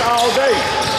all day.